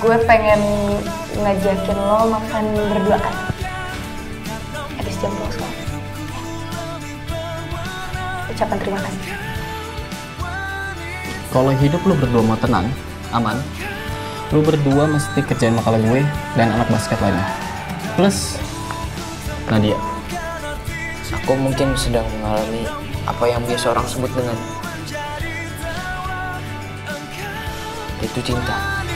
gue pengen ngajakin lo makan berduaan habis jam pulang lo ucapan terima kasih Kalau hidup lo berdua mau tenang, aman, lo berdua mesti kerjain makalah gue dan anak basket lainnya. Plus, Nadia. Aku mungkin sedang mengalami apa yang biasa orang sebut dengan itu cinta.